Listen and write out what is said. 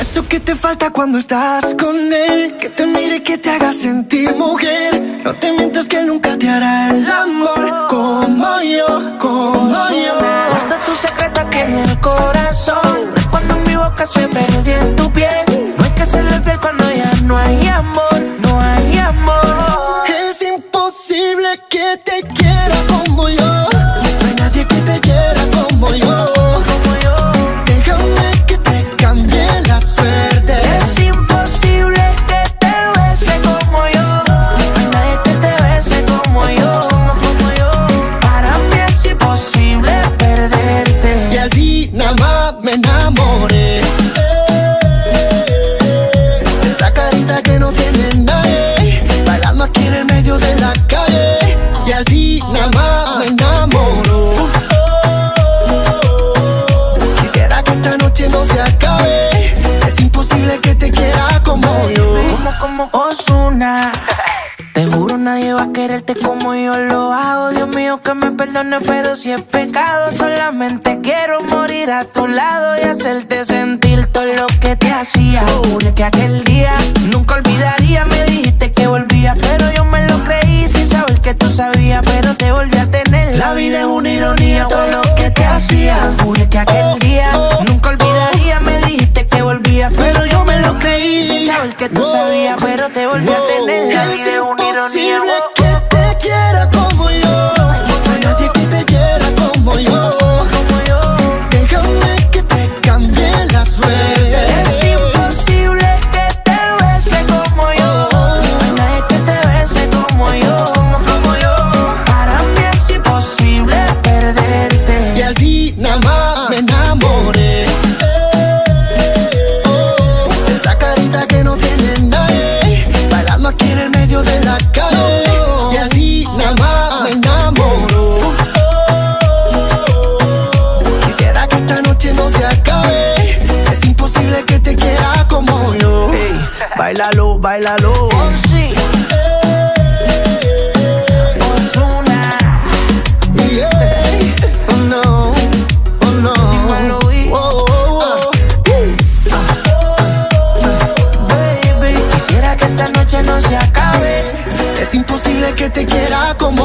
Eso que te falta cuando estás con él, que te mire, que te haga sentir mujer. No te mientas que nunca te hará el amor como yo, como yo. Guarda tu secreto aquí en el corazón. Cuando mi boca se perdió en tu piel. No hay que serle fiel cuando ya no hay amor, no hay amor. Es imposible que te apartment nadie va a quererte como yo lo hago. Dios mío que me perdone pero si es pecado Solamente quiero morir a tu lado Y hacerte sentir todo lo que te hacía. Juro que aquel día nunca olvidaría Me dijiste que volvía pero yo me lo creí Sin saber que tú sabías pero te volví a tener. La vida es una ironía todo lo que te hacía. Juro que aquel día nunca olvidaría Me dijiste que volvía pero yo me lo creí Sin saber que tú sabías pero te volví a tener. La vida es una imposible que no se acabe. Es imposible que te quiera como yo. Ey, bailalo, bailalo. Oh oh. Oh, oh, oh. Quisiera que esta noche no se acabe Es imposible que te quiera como.